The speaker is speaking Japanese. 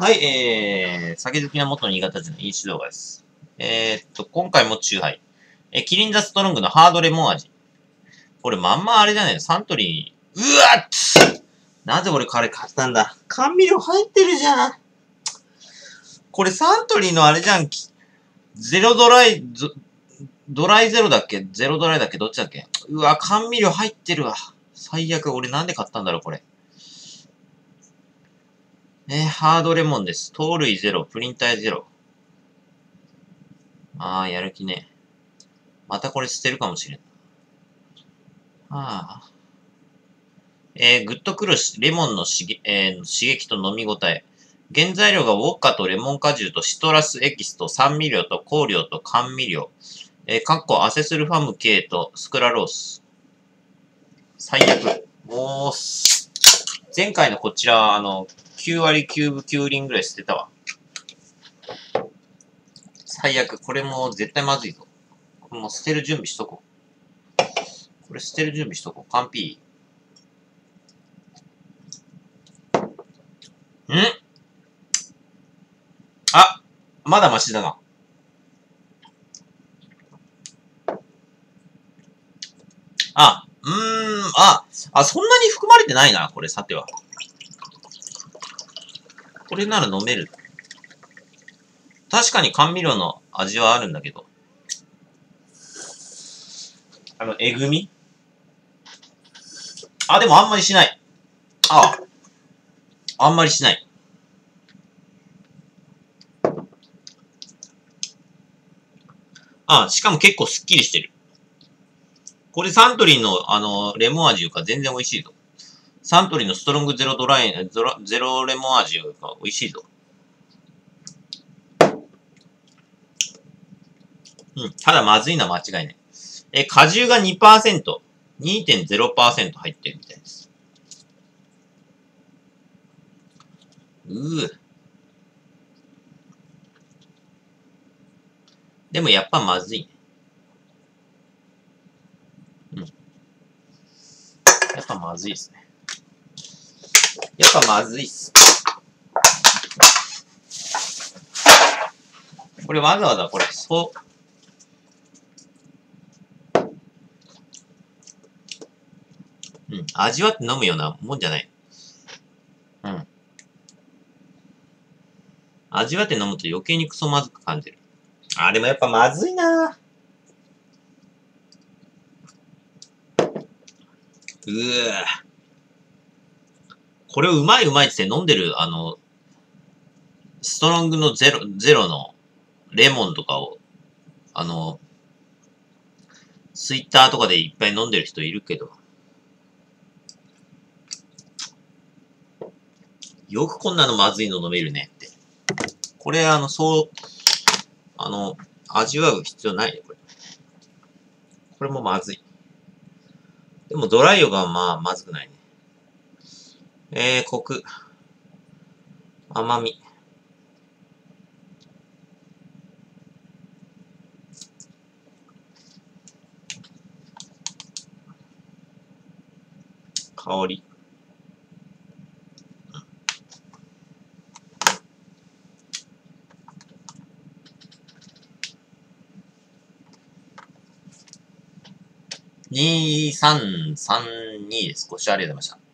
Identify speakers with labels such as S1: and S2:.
S1: はい、えー、酒好きな元新潟人の飲酒動画です。えー、っと、今回もチューハイ。えー、キリンザストロングのハードレモン味。これまんまあれじゃないの？サントリー、うわっなぜ俺これ買ったんだ？甘味料入ってるじゃん。これサントリーのあれじゃん。ゼロドライ、ドライゼロだっけ？ゼロドライだっけ？どっちだっけ？うわ、甘味料入ってるわ。最悪。俺なんで買ったんだろう、これ。えー、ハードレモンです。糖類ゼロ、プリン体ゼロ。あー、やる気ね。またこれ捨てるかもしれん。ああ。えー、グッとくるしレモンのしげ、えー刺激と飲み応え。原材料がウォッカとレモン果汁とシトラスエキスと酸味料と香料と甘味料。えー、かっこアセスルファム系とスクラロース。最悪。もうす、前回のこちら、あの、9割9分9厘ぐらい捨てたわ。最悪。これも絶対まずいぞ。これもう捨てる準備しとこう。これ捨てる準備しとこう。完璧。ん？あまだマシだな。あ、うーん、あ、あ、そんなに含まれてないな、これ、さては。これなら飲める。確かに甘味料の味はあるんだけど。あの、えぐみ？あ、でもあんまりしない。ああ。あんまりしない。ああ、しかも結構スッキリしてる。これサントリーの、あの、レモン味が全然美味しいぞ。サントリーのストロングゼロドライ、ゼロゼロレモン味が美味しいぞ。うん。ただまずいのは間違いない。え、果汁が2%、2.0%入ってるみたいです。うー。でもやっぱまずいね。うん。やっぱまずいっすね。やっぱまずいっす。これわざわざこれ、そう。うん。味わって飲むようなもんじゃない。うん。味わって飲むと余計にクソまずく感じる。あ、でもやっぱまずいなうぅ。これをうまいうまいって飲んでる、あの、ストロングのゼロ、ゼロのレモンとかを、あの、ツイッターとかでいっぱい飲んでる人いるけど、よくこんなのまずいの飲めるねって。これ、あの、そう、あの、味わう必要ないね、これ。これもまずい。でもドライヨがまあ、まずくないね。えー、コク。甘み。香り。2332です。ご視聴ありがとうございました。